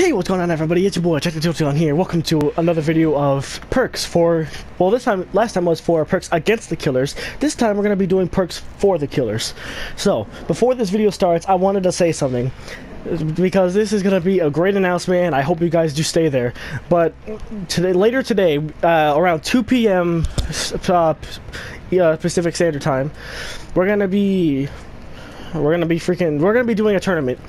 Hey, what's going on everybody? It's your boy, Jack the Jolteon here. Welcome to another video of perks for, well this time, last time was for perks against the killers. This time we're going to be doing perks for the killers. So, before this video starts, I wanted to say something. Because this is going to be a great announcement and I hope you guys do stay there. But today, later today, uh, around 2 p.m. Uh, Pacific Standard Time, we're going to be we're gonna be freaking. We're gonna be doing a tournament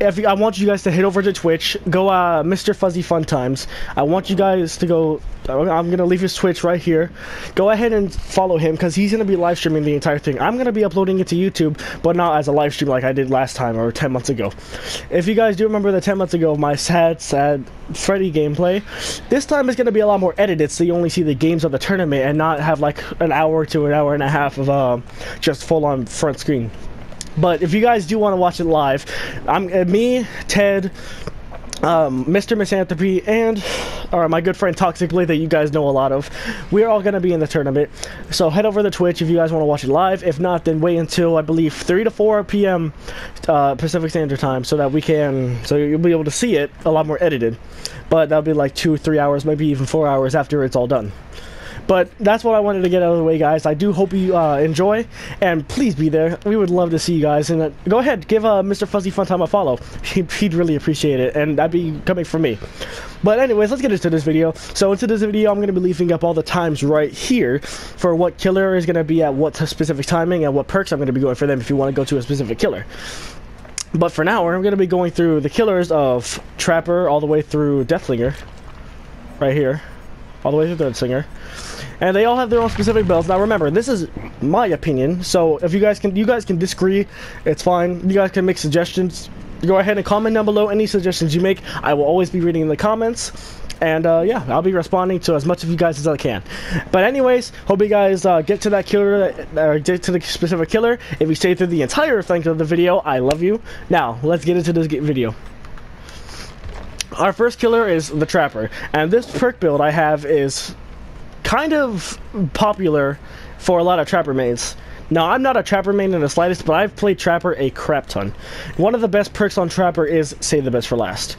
if you, I want you guys to head over to Twitch, go uh, Mr. Fuzzy Fun Times. I want you guys to go. I'm gonna leave his Twitch right here. Go ahead and follow him because he's gonna be live streaming the entire thing. I'm gonna be uploading it to YouTube, but not as a live stream like I did last time or 10 months ago. If you guys do remember the 10 months ago of my sad, sad Freddy gameplay, this time it's gonna be a lot more edited, so you only see the games of the tournament and not have like an hour to an hour and a half of uh, just full on front screen. But if you guys do want to watch it live, I'm uh, me, Ted, um, Mr. Misanthropy, and or my good friend Toxic Blade that you guys know a lot of. We're all going to be in the tournament. So head over to Twitch if you guys want to watch it live. If not, then wait until, I believe, 3 to 4 p.m. Uh, Pacific Standard Time so that we can, so you'll be able to see it a lot more edited. But that'll be like 2 3 hours, maybe even 4 hours after it's all done. But that's what I wanted to get out of the way, guys. I do hope you uh, enjoy, and please be there. We would love to see you guys. And uh, go ahead, give uh, Mr. Fuzzy Funtime a follow. He'd, he'd really appreciate it, and that'd be coming from me. But anyways, let's get into this video. So into this video, I'm going to be leaving up all the times right here for what killer is going to be at what specific timing and what perks I'm going to be going for them if you want to go to a specific killer. But for now, we're going to be going through the killers of Trapper all the way through Deathslinger. Right here. All the way through singer. and they all have their own specific builds. Now remember, this is my opinion, so if you guys can you guys can disagree, it's fine. You guys can make suggestions. Go ahead and comment down below any suggestions you make. I will always be reading in the comments. And uh, yeah, I'll be responding to as much of you guys as I can. But anyways, hope you guys uh, get to that killer, or get to the specific killer. If you stay through the entire length of the video, I love you. Now, let's get into this video. Our first killer is the Trapper, and this perk build I have is kind of popular for a lot of Trapper mains. Now, I'm not a Trapper main in the slightest, but I've played Trapper a crap ton. One of the best perks on Trapper is Save the Best for Last.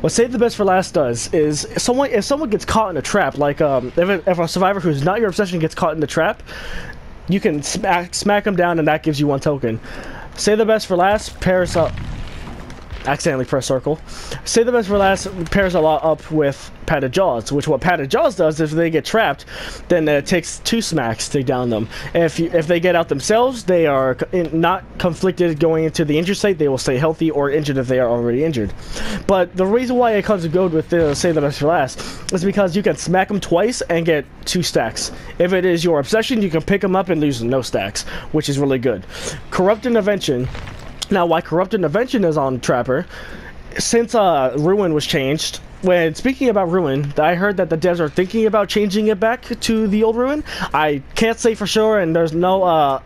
What Save the Best for Last does is, someone if someone gets caught in a trap, like um, if, a, if a survivor who's not your obsession gets caught in the trap, you can smack, smack them down and that gives you one token. Save the Best for Last pairs up accidentally press circle. Save the best for last pairs a lot up with padded jaws, which what padded jaws does if they get trapped, then it takes two smacks to down them. If you, if they get out themselves, they are not conflicted going into the injured state. They will stay healthy or injured if they are already injured. But the reason why it comes good with the save the best for last is because you can smack them twice and get two stacks. If it is your obsession, you can pick them up and lose no stacks, which is really good. Corrupt intervention now, why Corrupt Intervention is on Trapper, since uh, Ruin was changed, when speaking about Ruin, I heard that the devs are thinking about changing it back to the old Ruin. I can't say for sure, and there's no uh,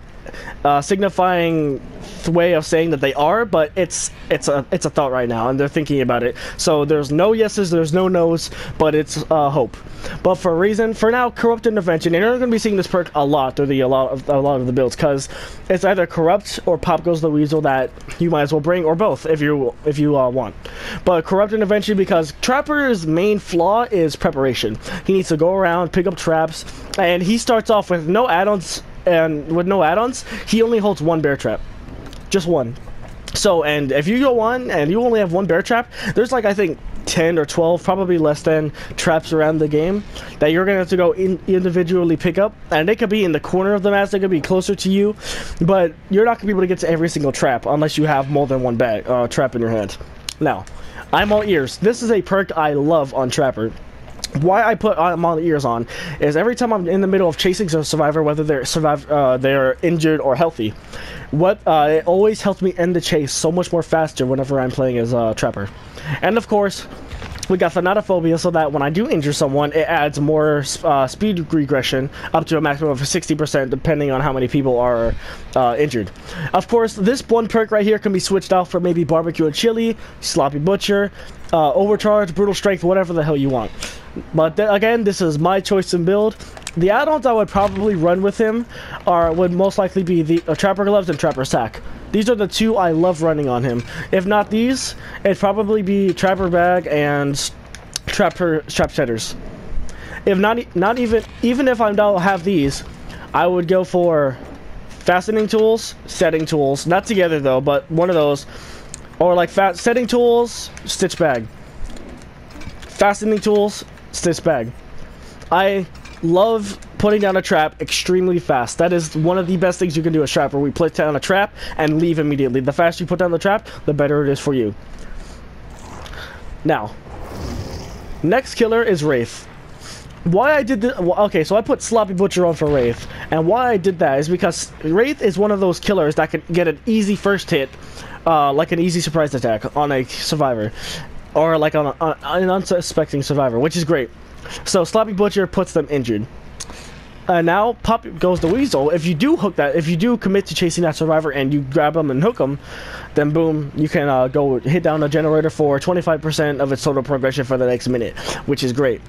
uh, signifying way of saying that they are, but it's it's a it's a thought right now, and they're thinking about it. So there's no yeses, there's no nos, but it's uh, hope. But for a reason, for now, corrupt intervention, and you're going to be seeing this perk a lot through the a lot of a lot of the builds, because it's either corrupt or pop goes the weasel that you might as well bring, or both if you if you uh, want. But corrupt intervention because Trapper's main flaw is preparation. He needs to go around, pick up traps, and he starts off with no add-ons and with no add-ons, he only holds one bear trap. Just one. So, and if you go on and you only have one bear trap, there's like, I think, 10 or 12, probably less than, traps around the game that you're to have to go in individually pick up. And they could be in the corner of the map, they could be closer to you, but you're not to be able to get to every single trap unless you have more than one bag, uh, trap in your hand. Now, I'm all ears. This is a perk I love on Trapper why I put I'm ears on is every time I'm in the middle of chasing a survivor, whether they're survive uh, they're injured or healthy, what uh, it always helps me end the chase so much more faster whenever I'm playing as a trapper, and of course. We got Thanatophobia so that when I do injure someone, it adds more uh, speed regression up to a maximum of 60% depending on how many people are uh, injured. Of course, this one perk right here can be switched out for maybe Barbecue and Chili, Sloppy Butcher, uh, Overcharge, Brutal Strength, whatever the hell you want. But th again, this is my choice and build. The add-ons I would probably run with him are would most likely be the uh, Trapper Gloves and Trapper Sack. These are the two I love running on him. If not these, it'd probably be Trapper Bag and Trapper Strap Setters. If not, not even even if I don't have these, I would go for fastening tools, setting tools. Not together though, but one of those, or like fat setting tools, stitch bag. Fastening tools, stitch bag. I love putting down a trap extremely fast. That is one of the best things you can do a trap where we put down a trap and leave immediately. The faster you put down the trap, the better it is for you. Now, next killer is Wraith. Why I did this, okay, so I put Sloppy Butcher on for Wraith, and why I did that is because Wraith is one of those killers that can get an easy first hit, uh, like an easy surprise attack on a survivor, or like on, a, on an unsuspecting survivor, which is great. So Sloppy Butcher puts them injured. Uh, now pop goes the weasel. If you do hook that, if you do commit to chasing that survivor and you grab them and hook them, then boom, you can uh, go hit down a generator for 25% of its total progression for the next minute, which is great.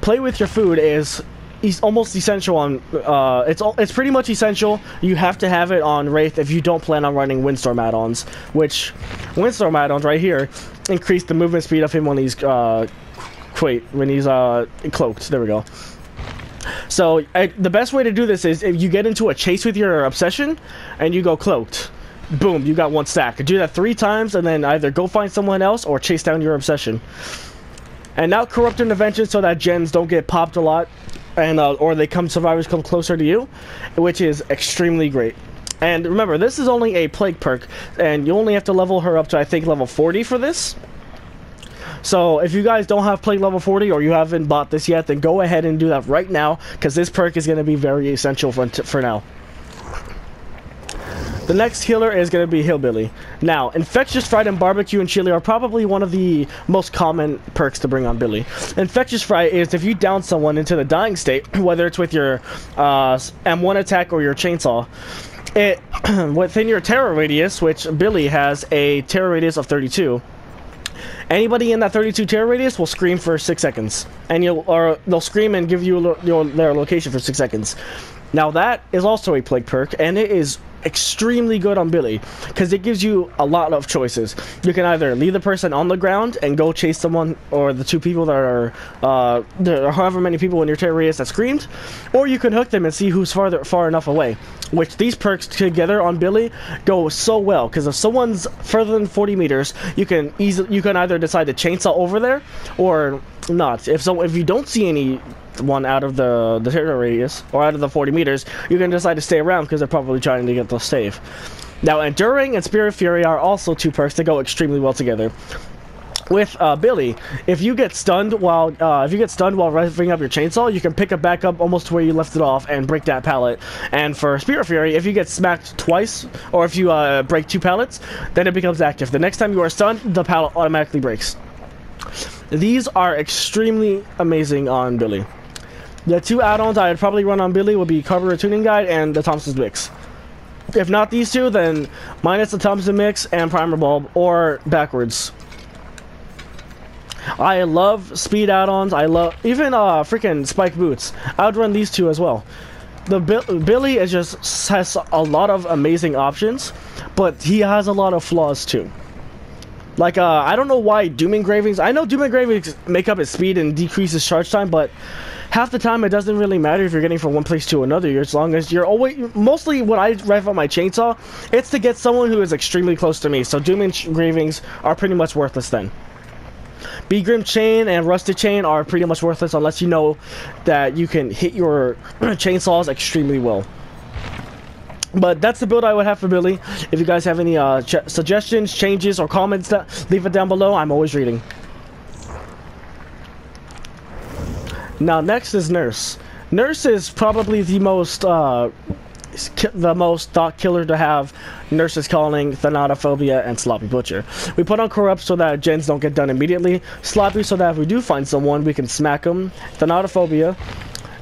Play with your food is is almost essential on uh, it's all it's pretty much essential you have to have it on wraith if you don't plan on running windstorm add-ons which windstorm add-ons right here increase the movement speed of him when he's uh, wait when he's uh cloaked there we go so I, the best way to do this is if you get into a chase with your obsession and you go cloaked. Boom you got one stack. Do that three times and then either go find someone else or chase down your obsession. And now corrupt intervention so that gens don't get popped a lot and uh, or they come survivors come closer to you which is extremely great. And remember this is only a plague perk and you only have to level her up to i think level 40 for this so if you guys don't have Plague level 40 or you haven't bought this yet, then go ahead and do that right now because this perk is going to be very essential for, for now. The next healer is going to be Hillbilly. Now, Infectious Fright and Barbecue and Chili are probably one of the most common perks to bring on Billy. Infectious Fright is if you down someone into the dying state, whether it's with your uh, M1 attack or your chainsaw, it within your terror radius, which Billy has a terror radius of 32, Anybody in that 32 terror radius will scream for six seconds, and you'll or they'll scream and give you your, their location for six seconds. Now that is also a plague perk, and it is extremely good on Billy because it gives you a lot of choices. You can either leave the person on the ground and go chase someone or the two people that are uh, there are however many people in your terrorist that screamed, or you can hook them and see who's farther far enough away. Which these perks together on Billy go so well because if someone's further than 40 meters, you can easily you can either decide to chainsaw over there or not. If so, if you don't see any one out of the, the terror radius, or out of the 40 meters, you can decide to stay around because they're probably trying to get the save. Now, Enduring and Spirit Fury are also two perks that go extremely well together. With uh, Billy, if you get stunned while uh, if you get stunned while revving up your chainsaw, you can pick it back up almost to where you left it off and break that pallet. And for Spirit Fury, if you get smacked twice or if you uh, break two pallets, then it becomes active. The next time you are stunned, the pallet automatically breaks. These are extremely amazing on Billy. The two add-ons I'd probably run on Billy would be Carburetor Tuning Guide and the Thompson's Mix. If not these two, then minus the Thompson Mix and Primer Bulb, or backwards. I love speed add-ons. I love even uh freaking spike boots. I'd run these two as well. The Billy is just has a lot of amazing options, but he has a lot of flaws too. Like uh, I don't know why Doom Engravings. I know Doom Engravings make up its speed and decreases charge time, but half the time it doesn't really matter if you're getting from one place to another as long as you're always mostly when I rev up my chainsaw it's to get someone who is extremely close to me so doom engravings are pretty much worthless then Begrimed chain and rusted chain are pretty much worthless unless you know that you can hit your chainsaws extremely well but that's the build I would have for Billy. If you guys have any uh, ch suggestions, changes, or comments, leave it down below. I'm always reading. Now next is Nurse. Nurse is probably the most uh, the most thought killer to have Nurse's Calling, Thanatophobia, and Sloppy Butcher. We put on Corrupt so that gens don't get done immediately, Sloppy so that if we do find someone, we can smack them, Thanatophobia,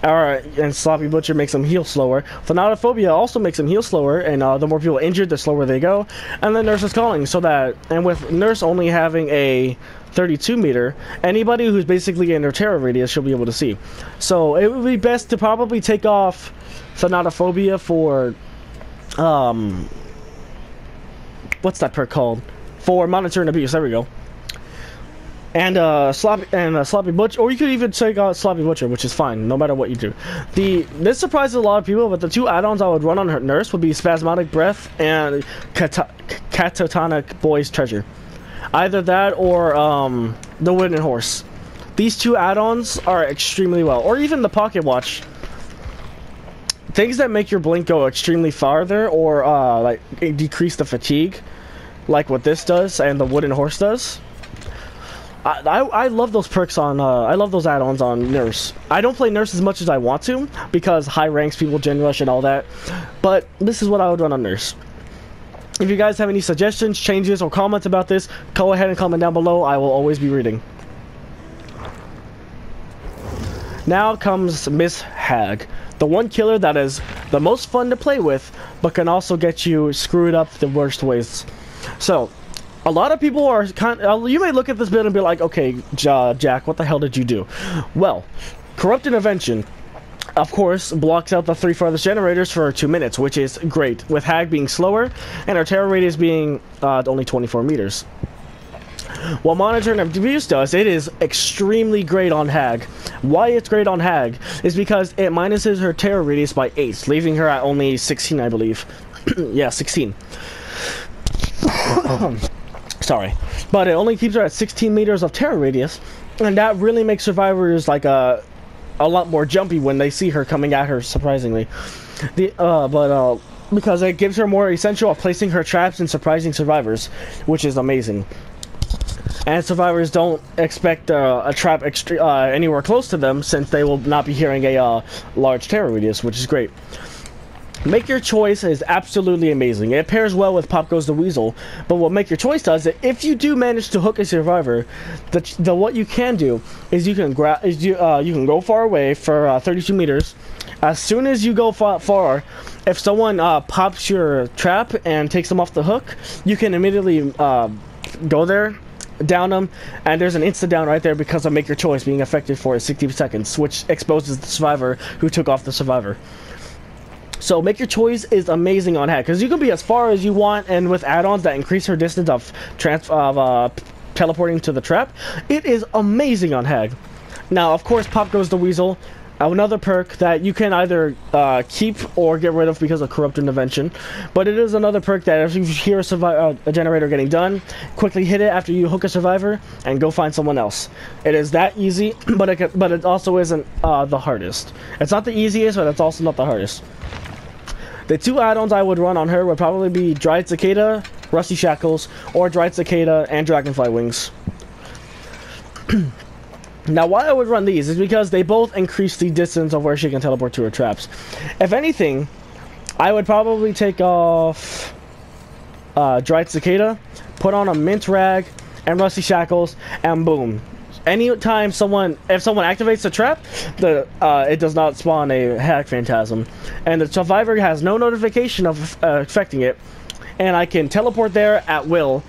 Or, and Sloppy Butcher makes them heal slower. Thanatophobia also makes them heal slower, and uh, the more people injured, the slower they go. And then Nurse is calling, so that, and with Nurse only having a 32 meter, anybody who's basically in their terror radius she'll be able to see. So it would be best to probably take off Thanatophobia for, um, what's that perk called? For Monitor and Abuse, there we go and uh, sloppy and uh, sloppy butcher, or you could even take out sloppy butcher, which is fine, no matter what you do. The this surprises a lot of people, but the two add-ons I would run on her nurse would be spasmodic breath and Cat catatonic boy's treasure. Either that or um, the wooden horse. These two add-ons are extremely well, or even the pocket watch. Things that make your blink go extremely farther, or uh, like decrease the fatigue, like what this does and the wooden horse does I, I, love those perks on, uh, I love those add-ons on Nurse. I don't play Nurse as much as I want to, because high ranks, people gen rush and all that, but this is what I would run on Nurse. If you guys have any suggestions, changes, or comments about this, go ahead and comment down below, I will always be reading. Now comes Miss Hag, the one killer that is the most fun to play with, but can also get you screwed up the worst ways. So, a lot of people are kind uh, you may look at this build and be like, okay, Jack, what the hell did you do? Well, Corrupt Intervention, of course, blocks out the three farthest generators for two minutes, which is great, with Hag being slower and our terror radius being uh, only 24 meters. What Monitor and Abuse does, it is extremely great on Hag. Why it's great on Hag is because it minuses her terror radius by 8, leaving her at only 16, I believe. yeah, 16. Sorry. But it only keeps her at 16 meters of terror radius, and that really makes survivors like a, uh, a lot more jumpy when they see her coming at her, surprisingly. The uh, But uh, because it gives her more essential of placing her traps and surprising survivors, which is amazing. And survivors don't expect uh, a trap uh, anywhere close to them since they will not be hearing a uh, large terror radius, which is great. Make Your Choice is absolutely amazing. It pairs well with Pop Goes the Weasel, but what Make Your Choice does, is if you do manage to hook a survivor, the, the what you can do is you can grab is you uh, you can go far away for uh, 32 meters. As soon as you go far, far if someone uh, pops your trap and takes them off the hook, you can immediately uh, go there, down them, and there's an insta down right there because of Make Your Choice being affected for 60 seconds, which exposes the survivor who took off the survivor. So make your choice is amazing on Hag because you can be as far as you want, and with add-ons that increase her distance of trans of uh, teleporting to the trap, it is amazing on Hag. Now, of course, Pop goes the Weasel. Another perk that you can either uh, keep or get rid of because of corrupt intervention, but it is another perk that if you hear a, uh, a generator getting done, quickly hit it after you hook a survivor and go find someone else. It is that easy, but it but it also isn't uh, the hardest. It's not the easiest, but it's also not the hardest. The two add-ons I would run on her would probably be Dried Cicada, Rusty Shackles, or Dried Cicada and Dragonfly Wings. now, why I would run these is because they both increase the distance of where she can teleport to her traps. If anything, I would probably take off uh, Dried Cicada, put on a Mint Rag, and Rusty Shackles, and boom, anytime someone, if someone activates the trap, the uh, it does not spawn a Hag phantasm, and the survivor has no notification of uh, affecting it, and I can teleport there at will,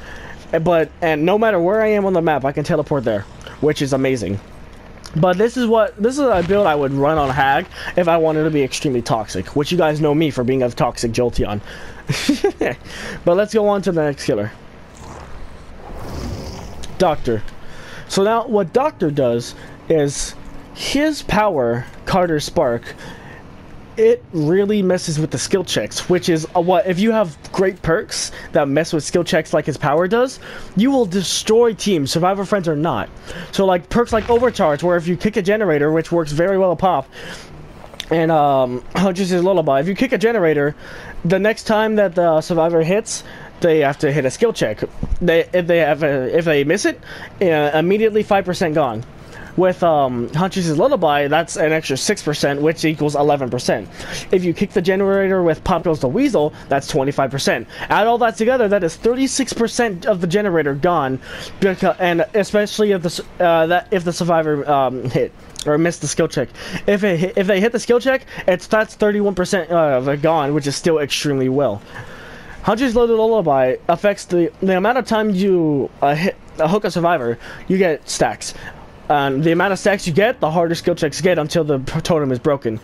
but and no matter where I am on the map, I can teleport there, which is amazing. But this is what this is a build I would run on Hag if I wanted to be extremely toxic, which you guys know me for being a toxic Jolteon. but let's go on to the next killer. Doctor. So now what Doctor does is his power, Carter Spark, it really messes with the skill checks, which is uh, what if you have great perks that mess with skill checks like his power does, you will destroy teams, survivor friends or not. So like perks like overcharge, where if you kick a generator, which works very well a pop, and um, just his lullaby, if you kick a generator, the next time that the survivor hits, they have to hit a skill check. They if they have a, if they miss it, uh, immediately five percent gone. With um, Huntress's Lullaby, that's an extra 6%, which equals 11%. If you kick the generator with Pop Goes the Weasel, that's 25%. Add all that together, that is 36% of the generator gone, because, and especially if the, uh, that, if the survivor um, hit or missed the skill check. If it if they hit the skill check, it's that's 31% uh, of it gone, which is still extremely well. Huntress Loaded Lullaby affects the the amount of time you uh, hit uh, hook a survivor. You get stacks. And the amount of stacks you get, the harder skill checks get until the totem is broken.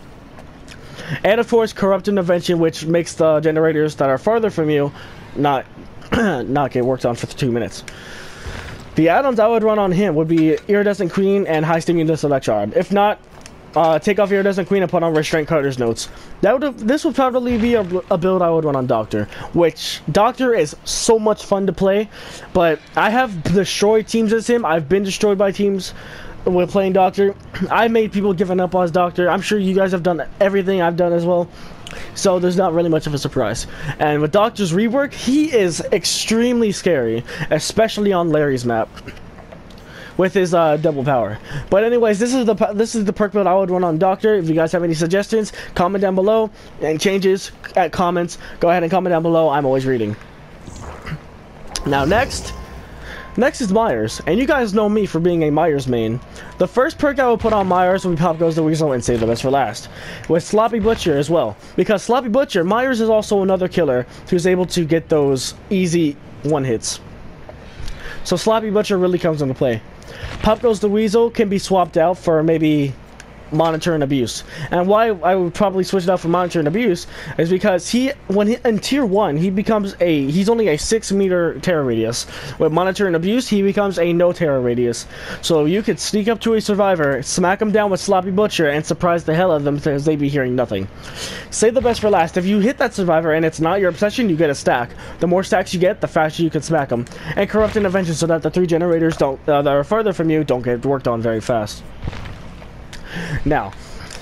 And of course, Corrupt Intervention, which makes the generators that are farther from you not not get worked on for two minutes. The add-ons I would run on him would be Iridescent Queen and High Stimulus Electrode. If not, uh, take off Iridescent Queen and put on Restraint Carter's notes. That would this would probably be a, a, build I would run on Doctor, which Doctor is so much fun to play, but I have destroyed teams as him. I've been destroyed by teams with playing Doctor. I made people giving up on Doctor. I'm sure you guys have done everything I've done as well. So there's not really much of a surprise. And with Doctor's rework, he is extremely scary, especially on Lery's map with his uh, double power. But anyways, this is the this is the perk build I would run on Doctor. If you guys have any suggestions, comment down below. And changes at comments, go ahead and comment down below. I'm always reading. Now next, Next is Myers, and you guys know me for being a Myers main. The first perk I will put on Myers will be Pop Goes the Weasel and save the best for last. With Sloppy Butcher as well. Because Sloppy Butcher, Myers is also another killer who's able to get those easy one-hits. So Sloppy Butcher really comes into play. Pop Goes the Weasel can be swapped out for maybe monitor and abuse. And why I would probably switch it out for monitor and abuse is because he, when he, in tier one, he becomes a, he's only a six meter terror radius. With monitor and abuse, he becomes a no terror radius. So you could sneak up to a survivor, smack him down with sloppy butcher, and surprise the hell out of them because they'd be hearing nothing. Save the best for last. If you hit that survivor and it's not your obsession, you get a stack. The more stacks you get, the faster you can smack them. And corrupt intervention so that the three generators don't, uh, that are further from you don't get worked on very fast. Now,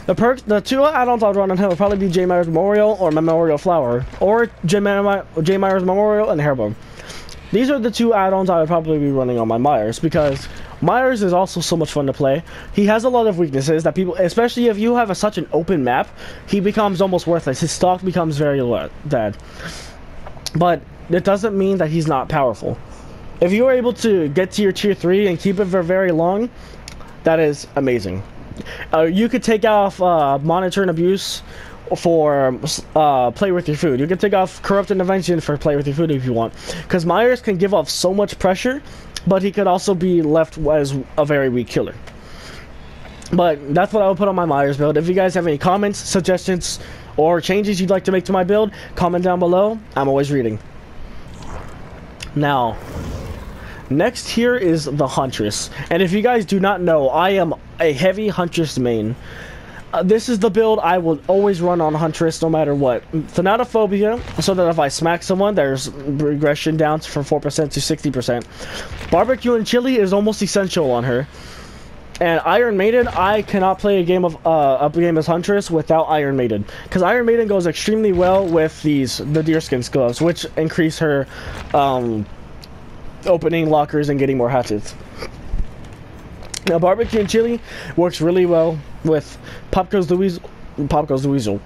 the perks, the two add-ons I'd run on him would probably be J. Myers Memorial or Memorial Flower, or J. My J. Myers Memorial and Hairbone. These are the two add-ons I would probably be running on my Myers because Myers is also so much fun to play. He has a lot of weaknesses that people, especially if you have a, such an open map, he becomes almost worthless. His stock becomes very bad. But it doesn't mean that he's not powerful. If you are able to get to your tier 3 and keep it for very long, that is amazing. Uh, you could take off uh, monitor and abuse for uh, play with your food. You can take off corrupt intervention for play with your food if you want. Because Myers can give off so much pressure, but he could also be left as a very weak killer. But that's what I would put on my Myers build. If you guys have any comments, suggestions, or changes you'd like to make to my build, comment down below. I'm always reading. Now, Next here is the Huntress. And if you guys do not know, I am a heavy Huntress main. Uh, this is the build I will always run on Huntress no matter what. Thanatophobia, so that if I smack someone, there's regression down from 4% to 60%. Barbecue and Chili is almost essential on her. And Iron Maiden, I cannot play a game of uh, a game as Huntress without Iron Maiden, because Iron Maiden goes extremely well with these the deerskin gloves, which increase her um, opening lockers and getting more hatchets. Now, barbecue and chili works really well with Pop Goes the Weasel.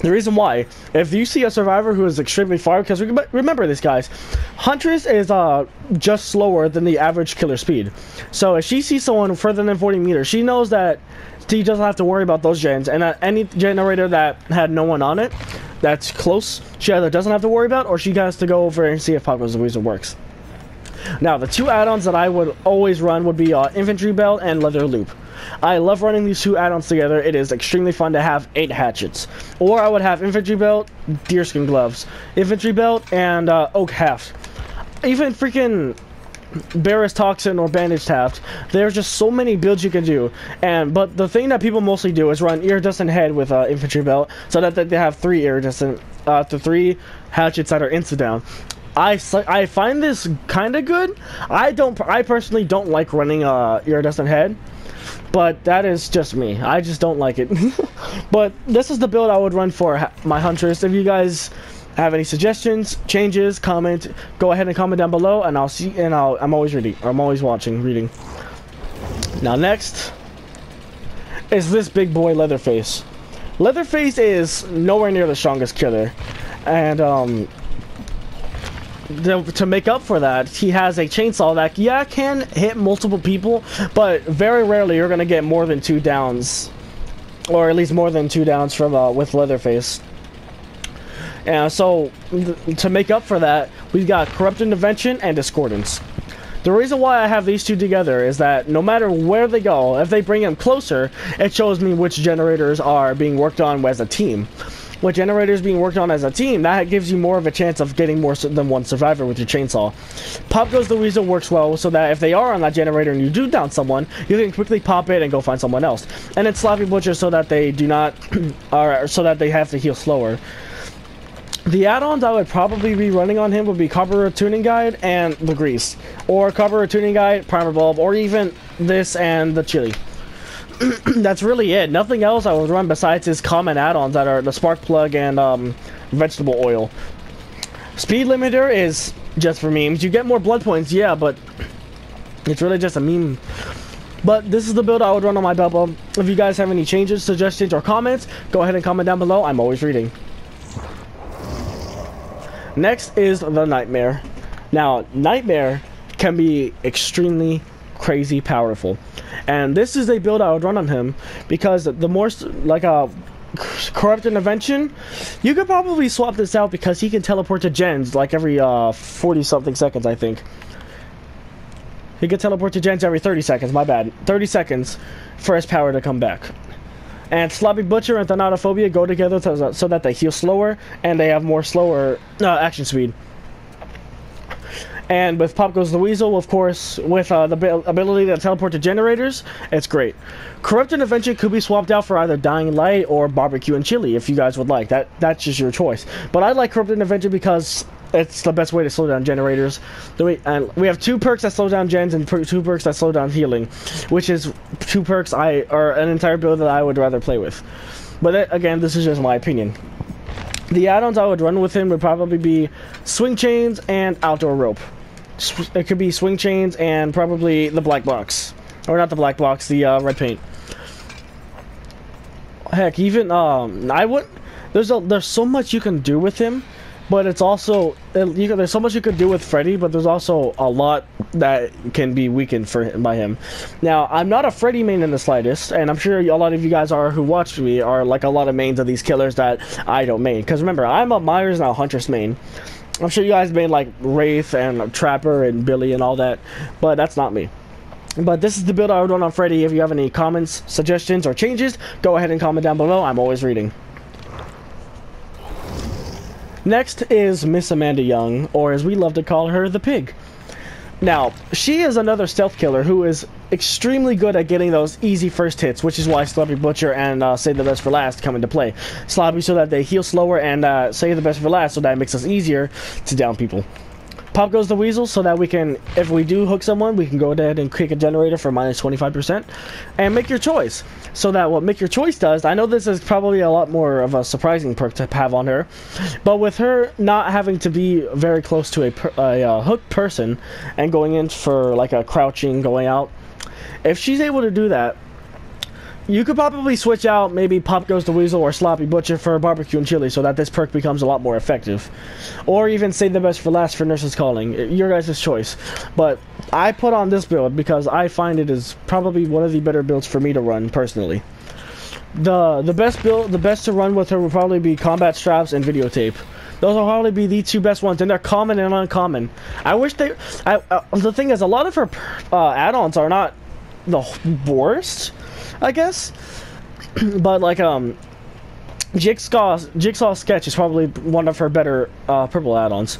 The reason why, if you see a survivor who is extremely far, because remember this, guys, Huntress is uh just slower than the average killer speed. So if she sees someone further than 40 meters, she knows that she doesn't have to worry about those gens, and any generator that had no one on it, that's close, she either doesn't have to worry about, or she has to go over and see if Pop Goes the Weasel works. Now, the two add-ons that I would always run would be uh, Infantry Belt and Leather Loop. I love running these two add-ons together. It is extremely fun to have eight hatchets. Or I would have Infantry Belt, Deerskin Gloves, Infantry Belt, and uh, Oak Haft. Even freaking Berus Toxin or Bandaged Haft. There's just so many builds you can do. And But the thing that people mostly do is run Iridescent Head with uh, Infantry Belt so that they have three Iridescent, uh, the three hatchets that are insta-down. I, I find this kind of good. I don't. I personally don't like running uh, iridescent head, but that is just me. I just don't like it. but this is the build I would run for my hunters. If you guys have any suggestions, changes, comment, go ahead and comment down below, and I'll see. And I'll. I'm always reading. I'm always watching, reading. Now next is this big boy Leatherface. Leatherface is nowhere near the strongest killer, and um, to make up for that, he has a chainsaw that yeah can hit multiple people, but very rarely you're gonna get more than two downs, or at least more than two downs from uh, with Leatherface. And so to make up for that, we've got Corrupt Intervention and Discordance. The reason why I have these two together is that no matter where they go, if they bring them closer, it shows me which generators are being worked on as a team. With generators being worked on as a team, that gives you more of a chance of getting more than one survivor with your chainsaw. Pop Goes the Weasel works well so that if they are on that generator and you do down someone, you can quickly pop it and go find someone else. And it's Sloppy Butcher so that they do not, or so that they have to heal slower. The add-ons I would probably be running on him would be Carburetor Tuning Guide and the Grease. Or Carburetor Tuning Guide, Primer Bulb, or even this and the Chili. That's really it. Nothing else I would run besides his common add-ons that are the Spark Plug and um, Vegetable Oil. Speed Limiter is just for memes. You get more blood points, yeah, but it's really just a meme. But this is the build I would run on my Bubba. If you guys have any changes, suggestions, or comments, go ahead and comment down below. I'm always reading. Next is the Nightmare. Now, Nightmare can be extremely crazy powerful. And this is a build I would run on him because the more, like a corrupt intervention, you could probably swap this out because he can teleport to gens like every uh, 40 something seconds, I think. He can teleport to gens every 30 seconds, my bad. 30 seconds for his power to come back. And Sloppy Butcher and Thanatophobia go together so that they heal slower and they have more slower uh, action speed. And with Pop Goes the Weasel, of course, with uh, the ability to teleport to generators, it's great. Corrupt Intervention could be swapped out for either Dying Light or Barbecue and Chili, if you guys would like. That That's just your choice. But I like Corrupt Intervention because it's the best way to slow down generators. We, and we have two perks that slow down gens and two perks that slow down healing, which is two perks I or an entire build that I would rather play with. But it, again, this is just my opinion. The add-ons I would run with him would probably be swing chains and outdoor rope. It could be swing chains and probably the black box, or not the black box, the uh, red paint. Heck, even um, I would. There's a there's so much you can do with him but it's also you can, there's so much you could do with Freddy, but there's also a lot that can be weakened for by him. Now, I'm not a Freddy main in the slightest, and I'm sure a lot of you guys are who watch me are like a lot of mains of these killers that I don't main. Because remember, I'm a Myers and a Huntress main. I'm sure you guys made like Wraith and Trapper and Billy and all that, but that's not me. But this is the build I would run on Freddy. If you have any comments, suggestions, or changes, go ahead and comment down below. I'm always reading. Next is Miss Amanda Young, or as we love to call her, the pig. Now, she is another stealth killer who is extremely good at getting those easy first hits, which is why Sloppy Butcher and uh, Save the Best for Last come into play. Sloppy so that they heal slower, and uh, Save the Best for Last so that it makes us easier to down people. Pop goes the weasel so that we can, if we do hook someone, we can go ahead and click a generator for minus 25% and make your choice. So that what make your choice does, I know this is probably a lot more of a surprising perk to have on her, but with her not having to be very close to a, a, uh, a hooked person and going in for like a crouching, going out, if she's able to do that, you could probably switch out maybe Pop Goes the Weasel or Sloppy Butcher for Barbecue and Chili so that this perk becomes a lot more effective. Or even save the best for last for Nurse's Calling. Your guys' choice. But I put on this build because I find it is probably one of the better builds for me to run personally. The the best build the best to run with her would probably be combat straps and videotape. Those will probably be the two best ones, and they're common and uncommon. I wish they. I, uh, the thing is, a lot of her uh, add-ons are not the worst I guess. but like um, Jigsaw Jigsaw Sketch is probably one of her better uh, purple add-ons.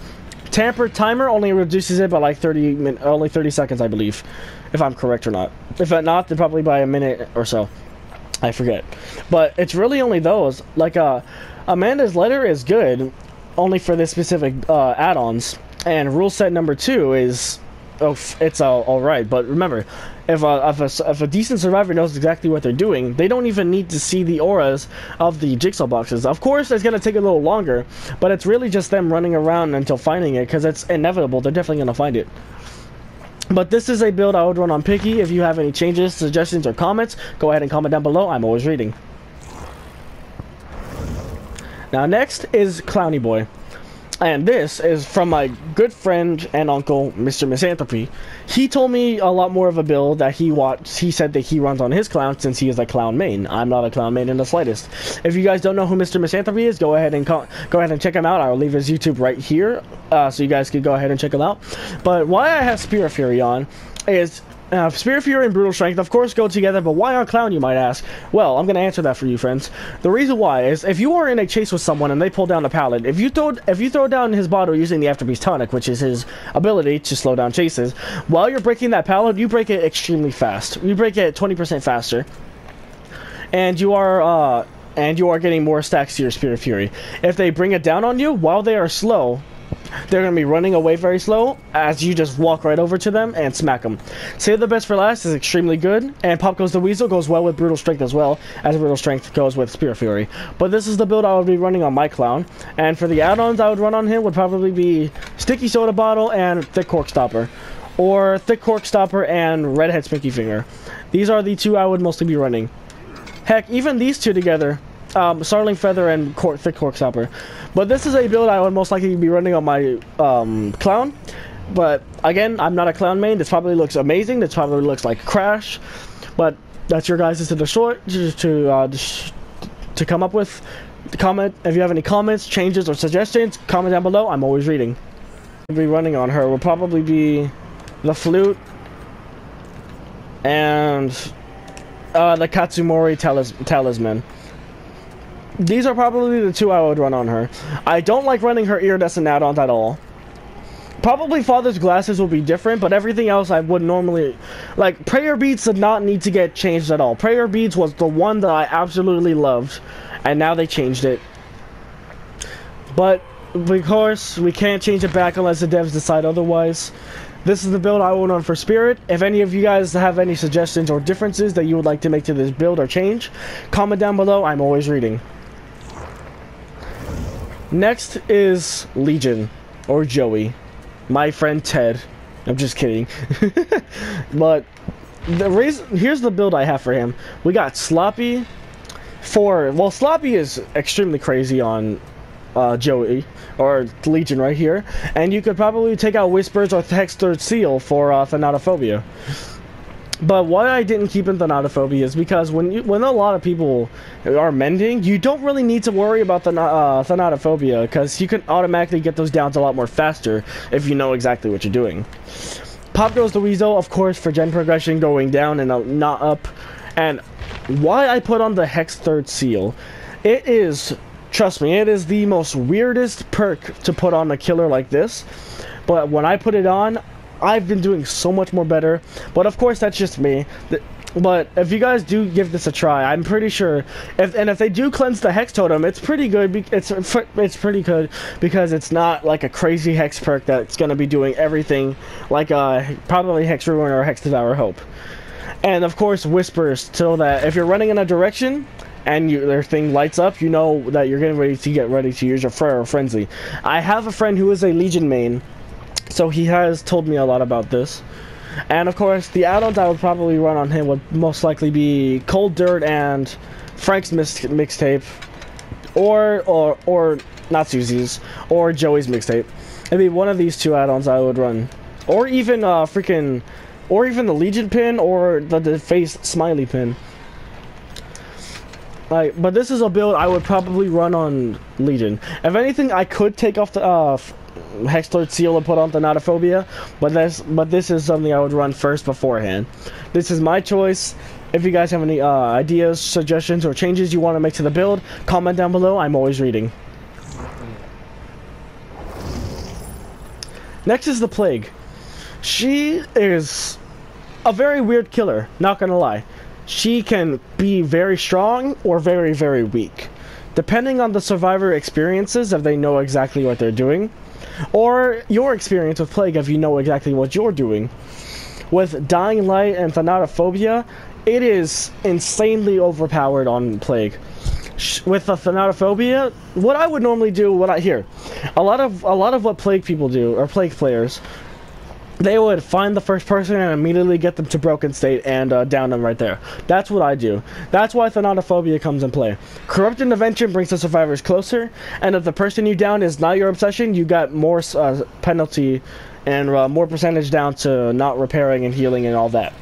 Tampered Timer only reduces it by like 30 min only 30 seconds, I believe, if I'm correct or not. If not, then probably by a minute or so. I forget. But it's really only those. Like uh, Amanda's letter is good, only for this specific uh, add-ons. And rule set number two is oh, it's all right. But remember, if a, if a, if a decent survivor knows exactly what they're doing, they don't even need to see the auras of the jigsaw boxes. Of course, it's going to take a little longer, but it's really just them running around until finding it, because it's inevitable. They're definitely going to find it. But this is a build I would run on Picky. If you have any changes, suggestions, or comments, go ahead and comment down below. I'm always reading. Now next is Clowny Boy. And this is from my good friend and uncle, Mr. Misanthropy. He told me a lot more of a build that he watched. He said that he runs on his clown since he is a clown main. I'm not a clown main in the slightest. If you guys don't know who Mr. Misanthropy is, go ahead and go ahead and check him out. I will leave his YouTube right here, uh, so you guys can go ahead and check him out. But why I have Spirit Fury on is uh, Spirit Fury and Brutal Strength, of course, go together, but why on Clown, you might ask? Well, I'm going to answer that for you, friends. The reason why is if you are in a chase with someone and they pull down a pallet, if you throw if you throw down his bottle using the Afterpiece Tonic, which is his ability to slow down chases, while you're breaking that pallet, you break it extremely fast. You break it 20% faster. And you are, uh, and you are getting more stacks to your Spirit Fury. If they bring it down on you while they are slow, they're going to be running away very slow as you just walk right over to them and smack them. Save the best for last is extremely good, and Pop Goes the Weasel goes well with Brutal Strength as well, as Brutal Strength goes with Spirit Fury. But this is the build I would be running on my clown, and for the add-ons I would run on him would probably be Sticky Soda Bottle and Thick Cork Stopper. Or Thick Cork Stopper and Redhead's Pinky Finger. These are the two I would mostly be running. Heck, even these two together um, Starling Feather and Cork, Thick Cork Stopper. But this is a build I would most likely be running on my um, Clown. But again, I'm not a Clown main. This probably looks amazing. This probably looks like Crash. But that's your guys' to the short to uh, to come up with. Comment if you have any comments, changes, or suggestions. Comment down below. I'm always reading. Be running on her will probably be the flute and uh, the Katsumori talis talisman these are probably the two I would run on her. I don't like running her iridescent add-ons at all. Probably Father's Glasses will be different, but everything else I would normally... Like, Prayer Beads did not need to get changed at all. Prayer Beads was the one that I absolutely loved, and now they changed it. But, of course, we can't change it back unless the devs decide otherwise. This is the build I will run for Spirit. If any of you guys have any suggestions or differences that you would like to make to this build or change, comment down below. I'm always reading. Next is Legion, or Joey. My friend Ted. I'm just kidding. but the reason here's the build I have for him. We got Sloppy for well Sloppy is extremely crazy on uh, Joey or Legion right here, and you could probably take out Whispers or Hex Third Seal for uh, Thanatophobia. But why I didn't keep in Thanatophobia is because when you, when a lot of people are mending, you don't really need to worry about the uh, Thanatophobia because you can automatically get those downs a lot more faster if you know exactly what you're doing. Pop goes the Weasel, of course, for gen progression going down and not up. And why I put on the Hex Third Seal, it is, trust me, it is the most weirdest perk to put on a killer like this. But when I put it on, I've been doing so much more better. But of course, that's just me. But if you guys do give this a try, I'm pretty sure. If and if they do cleanse the hex totem, it's pretty good. It's it's pretty good because it's not like a crazy hex perk that's gonna be doing everything like a probably hex ruin or hex devour hope. And of course, whispers so that if you're running in a direction and you, their thing lights up, you know that you're getting ready to get ready to use your Feral Frenzy. I have a friend who is a Legion main so he has told me a lot about this. And of course, the add-ons I would probably run on him would most likely be Cold Dirt and Frank's mixtape, or or or not Susie's, or Joey's mixtape. It'd be one of these two add-ons I would run, or even uh freaking, or even the Legion pin or the, the face smiley pin. Like, but this is a build I would probably run on Legion. If anything, I could take off the uh Hex Third Seal and put on Thanatophobia, but this but this is something I would run first beforehand. This is my choice. If you guys have any uh, ideas, suggestions, or changes you want to make to the build, comment down below. I'm always reading. Next is the Plague. She is a very weird killer, not gonna lie. She can be very strong or very, very weak. Depending on the survivor experiences, if they know exactly what they're doing, or your experience with Plague if you know exactly what you're doing. With Dying Light and Thanatophobia, it is insanely overpowered on Plague. With the Thanatophobia, what I would normally do, what I hear, a lot of a lot of what Plague people do, or Plague players, they would find the first person and immediately get them to broken state and uh, down them right there. That's what I do. That's why Thanatophobia comes in play. Corrupt Intervention brings the survivors closer, and if the person you down is not your obsession, you got more uh, penalty and uh, more percentage down to not repairing and healing and all that.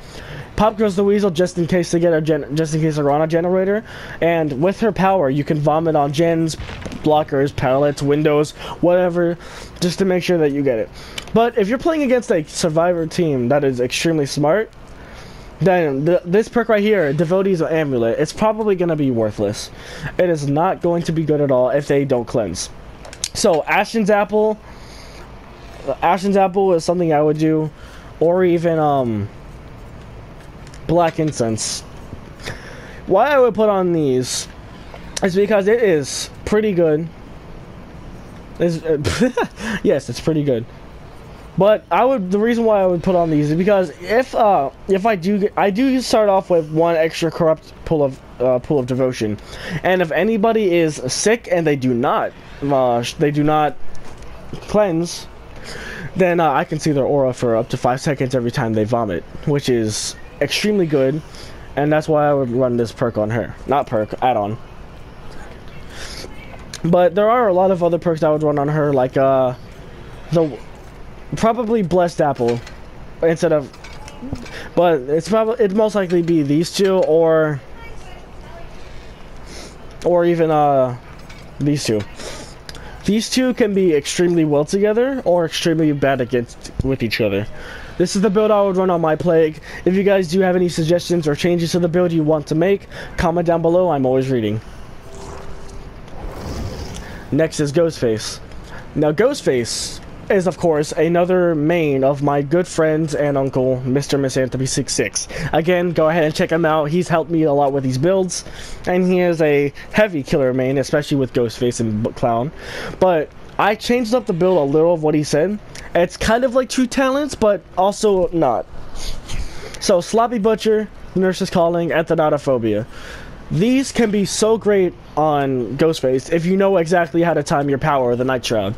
Pop goes the weasel just in case they get a gen- just in case they're on a generator, and with her power, you can vomit on gens, blockers, pallets, windows, whatever, just to make sure that you get it. But if you're playing against a survivor team that is extremely smart, then the, this perk right here, Devotee's Amulet, it's probably going to be worthless. It is not going to be good at all if they don't cleanse. So, Ashen's Apple, Ashen's Apple is something I would do, or even, um, Black Incense. Why I would put on these is because it is pretty good. Is yes, it's pretty good. But I would the reason why I would put on these is because if uh if I do I do start off with one extra corrupt pool of uh, pool of devotion, and if anybody is sick and they do not uh, they do not cleanse, then uh, I can see their aura for up to five seconds every time they vomit, which is extremely good, and that's why I would run this perk on her. Not perk, add-on. But there are a lot of other perks I would run on her, like uh, the probably blessed apple instead of but it's probably it'd most likely be these two or or even uh these two these two can be extremely well together or extremely bad against with each other this is the build I would run on my plague if you guys do have any suggestions or changes to the build you want to make comment down below I'm always reading next is Ghostface now Ghostface is, of course, another main of my good friend and uncle, Mr. Misanthropy66. Again, go ahead and check him out. He's helped me a lot with these builds, and he is a heavy killer main, especially with Ghostface and Clown. But I changed up the build a little of what he said. It's kind of like True Talents, but also not. So, Sloppy Butcher, Nurse's Calling, and Thanatophobia. These can be so great on Ghostface if you know exactly how to time your power, the Night Shroud.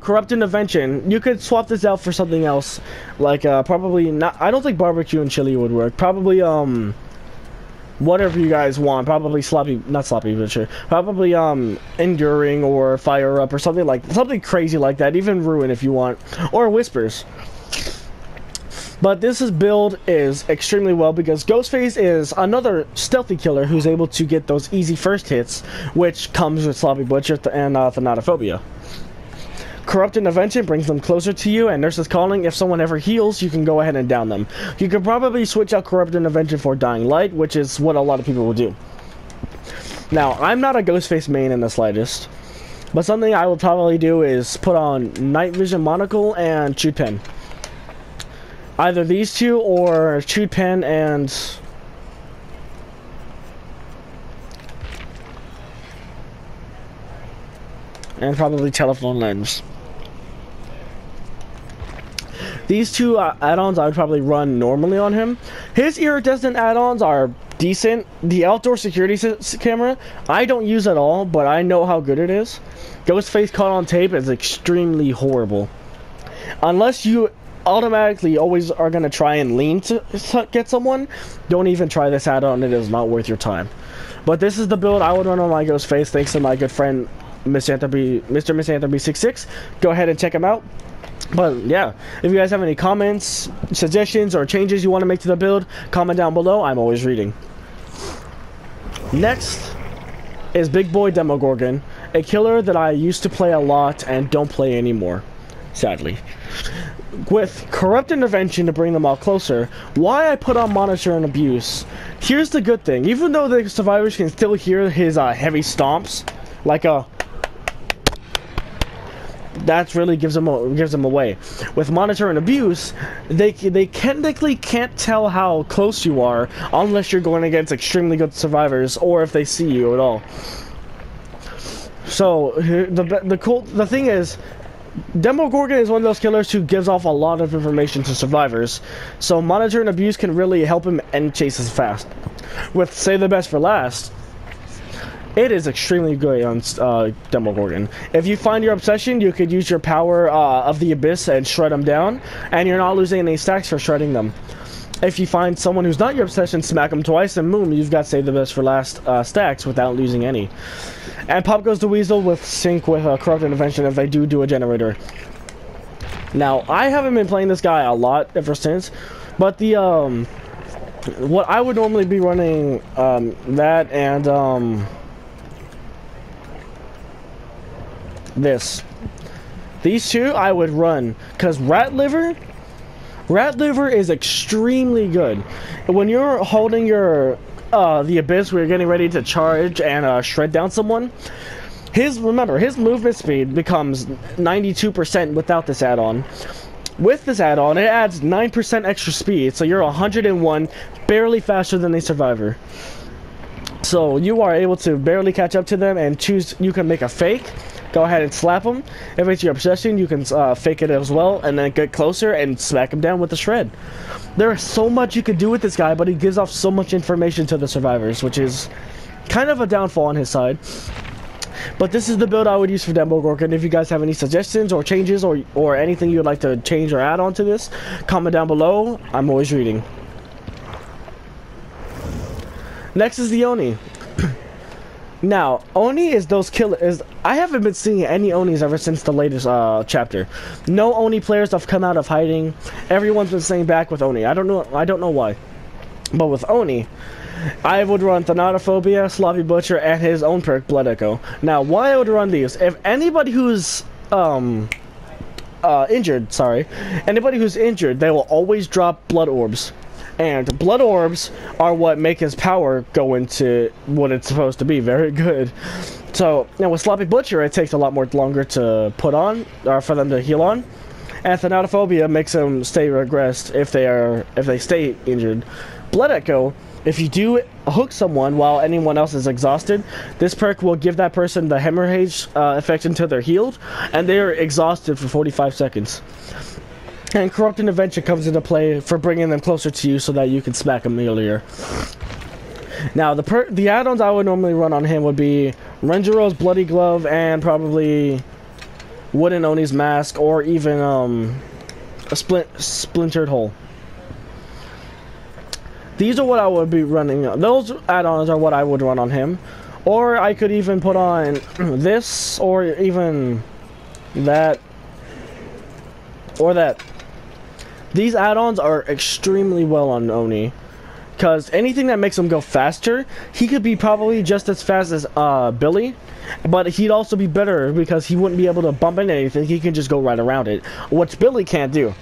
Corrupt Intervention. You could swap this out for something else, like uh, probably not. I don't think barbecue and chili would work. Probably um, whatever you guys want. Probably sloppy, not sloppy butcher. Probably um, enduring or fire up or something like something crazy like that. Even ruin if you want, or whispers. But this is build is extremely well because Ghostface is another stealthy killer who's able to get those easy first hits, which comes with Sloppy Butcher and uh, Thanatophobia. Corrupt Intervention brings them closer to you, and Nurse's Calling, if someone ever heals, you can go ahead and down them. You could probably switch out Corrupt Intervention for Dying Light, which is what a lot of people will do. Now, I'm not a Ghostface main in the slightest, but something I will probably do is put on Night Vision Monocle and Chewed Pen. Either these two or Chewed Pen and and probably telephoto lens. These two uh, add-ons I would probably run normally on him. His iridescent add-ons are decent. The outdoor security camera, I don't use at all, but I know how good it is. Ghostface caught on tape is extremely horrible. Unless you automatically always are going to try and lean to, get someone, don't even try this add-on. It is not worth your time. But this is the build I would run on my Ghostface thanks to my good friend Mr. Misanthropy 66. Go ahead and check him out. But yeah, if you guys have any comments, suggestions, or changes you want to make to the build, comment down below. I'm always reading. Next is Big Boy Demogorgon, a killer that I used to play a lot and don't play anymore, sadly. With corrupt intervention to bring them all closer, why I put on monitor and abuse. Here's the good thing, even though the survivors can still hear his uh, heavy stomps, like a that really gives them gives them away. With monitor and abuse, they they technically can't tell how close you are unless you're going against extremely good survivors or if they see you at all. So the the cool the thing is. Demogorgon is one of those killers who gives off a lot of information to survivors, so monitor and abuse can really help him end chases fast. With Save the Best for Last, It is extremely good on uh, Demogorgon. If you find your obsession, you could use your power uh, of the Abyss and shred them down, and you're not losing any stacks for shredding them. If you find someone who's not your obsession, smack them twice, and boom, you've got Save the Best for last uh, stacks without losing any. And Pop goes the Weasel with sync with uh, Corrupt Intervention if they do do a generator. Now, I haven't been playing this guy a lot ever since, but the, um, what I would normally be running, um, that and, um, this. These two I would run, because Rat Liver Rat liver is extremely good. When you're holding your uh, the abyss, you're getting ready to charge and uh, shred down someone. His remember his movement speed becomes 92% without this add-on. With this add-on, it adds 9% extra speed, so you're 101, barely faster than a survivor. So you are able to barely catch up to them and choose. You can make a fake go ahead and slap him. If it's your obsession, you can uh, fake it as well, and then get closer and smack him down with the shred. There is so much you could do with this guy, but he gives off so much information to the survivors, which is kind of a downfall on his side. But this is the build I would use for Demogorgon. And if you guys have any suggestions or changes or, or anything you would like to change or add on to this, comment down below. I'm always reading. Next is the Oni. Now, Oni is those killers. I haven't been seeing any Onis ever since the latest uh, chapter. No Oni players have come out of hiding. Everyone's been staying back with Oni. I don't know. I don't know why. But with Oni, I would run Thanatophobia, Sloppy Butcher, and his own perk, Blood Echo. Now, why I would run these? If anybody who's um uh, injured, sorry, anybody who's injured, they will always drop blood orbs. And blood orbs are what make his power go into what it's supposed to be. Very good. So, now with Sloppy Butcher, it takes a lot more longer to put on, or for them to heal on. And Thanatophobia makes them stay regressed if they are if they stay injured. Blood Echo, if you do hook someone while anyone else is exhausted, this perk will give that person the hemorrhage uh, effect until they're healed, and they're exhausted for 45 seconds. And Corrupt Intervention comes into play for bringing them closer to you so that you can smack them earlier. Now, the the add-ons I would normally run on him would be Renjiro's Bloody Glove and probably Wooden Oni's Mask or even um, a splint Splintered Hull. These are what I would be running. Those add-ons are what I would run on him. Or I could even put on this or even that or that these add-ons are extremely well on Oni. Because anything that makes him go faster, he could be probably just as fast as uh, Billy. But he'd also be better because he wouldn't be able to bump into anything. He can just go right around it. Which Billy can't do.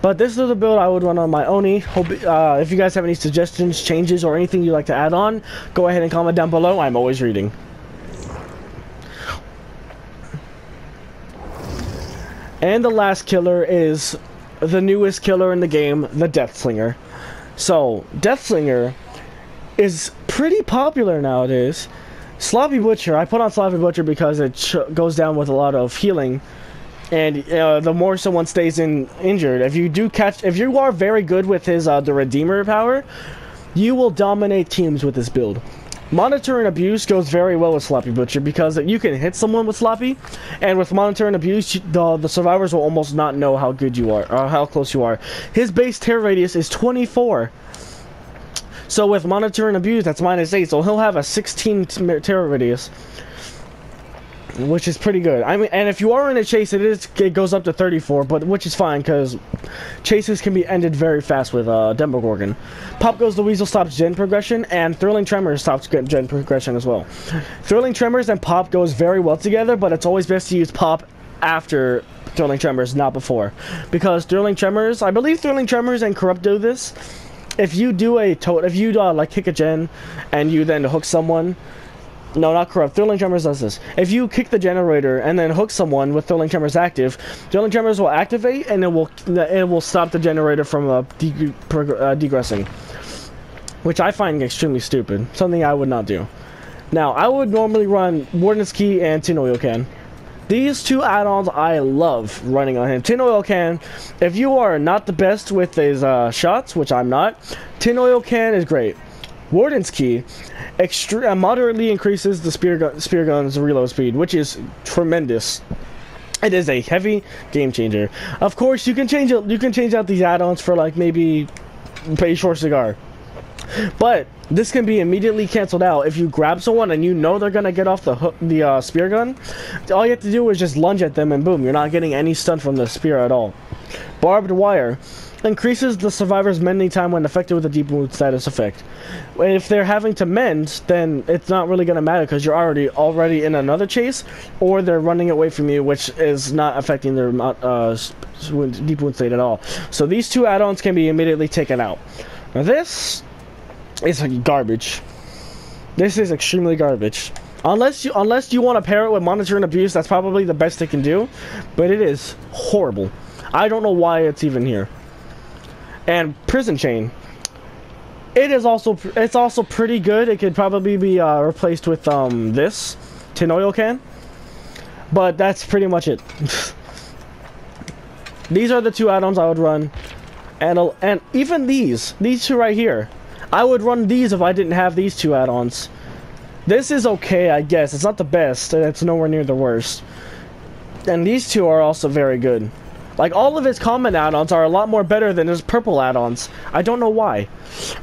But this is the build I would run on my Oni. Hope, uh, if you guys have any suggestions, changes, or anything you'd like to add on, go ahead and comment down below. I'm always reading. And the last killer is the newest killer in the game, the Deathslinger. So, Deathslinger is pretty popular nowadays. Sloppy Butcher, I put on Sloppy Butcher because it goes down with a lot of healing. And uh, the more someone stays in injured, if you do catch, if you are very good with his uh, the Redeemer power, you will dominate teams with this build. Monitor and Abuse goes very well with Sloppy Butcher because you can hit someone with Sloppy, and with Monitor and Abuse, the, the survivors will almost not know how good you are, or how close you are. His base tear radius is 24. So with Monitor and Abuse, that's minus 8, so he'll have a 16 tear radius which is pretty good. I mean, and if you are in a chase, it is it goes up to 34, but which is fine because chases can be ended very fast with uh, Demogorgon. Pop Goes the Weasel stops gen progression, and Thrilling Tremors stops gen progression as well. Thrilling Tremors and Pop goes very well together, but it's always best to use Pop after Thrilling Tremors, not before, because Thrilling Tremors, I believe Thrilling Tremors and Corrupt do this. If you do a to if you uh, like kick a gen, and you then hook someone no, not corrupt. Thrilling Tremors does this. If you kick the generator and then hook someone with Thrilling Tremors active, Thrilling Tremors will activate and it will it will stop the generator from uh, de uh, degressing, which I find extremely stupid. Something I would not do. Now, I would normally run Warden's Key and Tin Oil Can. These two add-ons I love running on him. Tin Oil Can, if you are not the best with his uh, shots, which I'm not, Tin Oil Can is great. Warden's Key extre- uh, moderately increases the spear, spear gun's reload speed, which is tremendous. It is a heavy game changer. Of course, you can change it. You can change out these add-ons for like maybe Bayshore's cigar. But this can be immediately canceled out if you grab someone and you know they're gonna get off the hook, the uh, spear gun. All you have to do is just lunge at them and boom, you're not getting any stun from the spear at all. Barbed wire increases the survivor's mending time when affected with a deep wound status effect. If they're having to mend, then it's not really gonna matter because you're already already in another chase, or they're running away from you, which is not affecting their uh, deep wound state at all. So these two add-ons can be immediately taken out. Now this is garbage. This is extremely garbage. Unless you unless you want to pair it with monitor and abuse, that's probably the best it can do. But it is horrible. I don't know why it's even here and Prison Chain. It is also it's also pretty good. It could probably be uh, replaced with um, this tin oil can, but that's pretty much it. these are the two add-ons I would run, and and even these these two right here, I would run these if I didn't have these two add-ons. This is okay, I guess. It's not the best, and it's nowhere near the worst. And these two are also very good. Like, all of his common add-ons are a lot more better than his purple add-ons. I don't know why.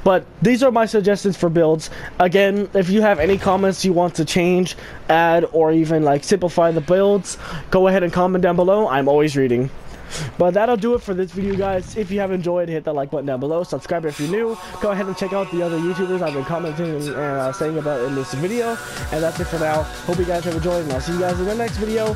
But these are my suggestions for builds. Again, if you have any comments you want to change, add, or even, like, simplify the builds, go ahead and comment down below. I'm always reading. But that'll do it for this video, guys. If you have enjoyed, hit that like button down below. Subscribe if you're new. Go ahead and check out the other YouTubers I've been commenting and uh, saying about in this video. And that's it for now. Hope you guys have enjoyed, and I'll see you guys in the next video.